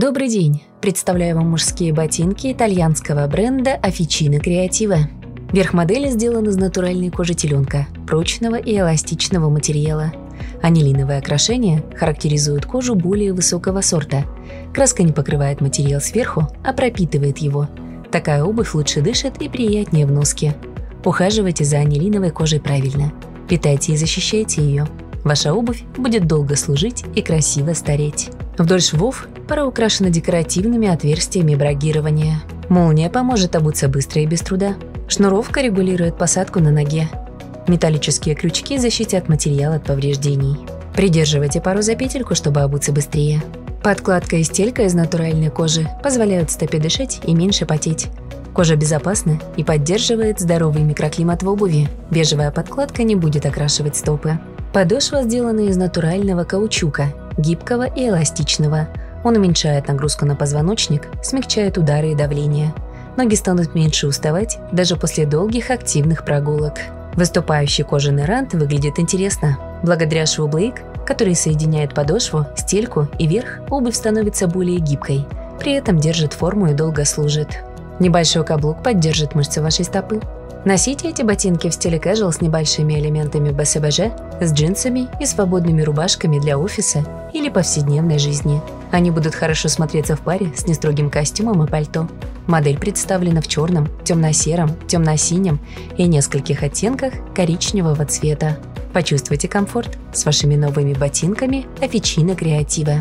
Добрый день! Представляю вам мужские ботинки итальянского бренда Officina Creativa. Верх модели сделан из натуральной кожи теленка, прочного и эластичного материала. Анилиновое окрашение характеризует кожу более высокого сорта. Краска не покрывает материал сверху, а пропитывает его. Такая обувь лучше дышит и приятнее в носке. Ухаживайте за анилиновой кожей правильно. Питайте и защищайте ее. Ваша обувь будет долго служить и красиво стареть. Вдоль швов пара украшена декоративными отверстиями брагирования. Молния поможет обуться быстро и без труда. Шнуровка регулирует посадку на ноге. Металлические крючки защитят материал от повреждений. Придерживайте пару за петельку, чтобы обуться быстрее. Подкладка и стелька из натуральной кожи позволяют стопе дышать и меньше потеть. Кожа безопасна и поддерживает здоровый микроклимат в обуви. Бежевая подкладка не будет окрашивать стопы. Подошва сделана из натурального каучука, гибкого и эластичного. Он уменьшает нагрузку на позвоночник, смягчает удары и давление. Ноги станут меньше уставать даже после долгих активных прогулок. Выступающий кожаный рант выглядит интересно. Благодаря шву Блейк, который соединяет подошву, стельку и верх, обувь становится более гибкой. При этом держит форму и долго служит. Небольшой каблук поддержит мышцы вашей стопы. Носите эти ботинки в стиле casual с небольшими элементами БСБЖ, с джинсами и свободными рубашками для офиса или повседневной жизни. Они будут хорошо смотреться в паре с нестрогим костюмом и пальто. Модель представлена в черном, темно-сером, темно-синем и нескольких оттенках коричневого цвета. Почувствуйте комфорт с вашими новыми ботинками Officina Creativa.